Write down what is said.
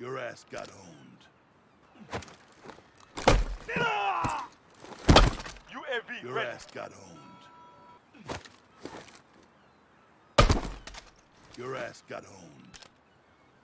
Your ass got owned. UAV Your ready. ass got owned. Your ass got owned.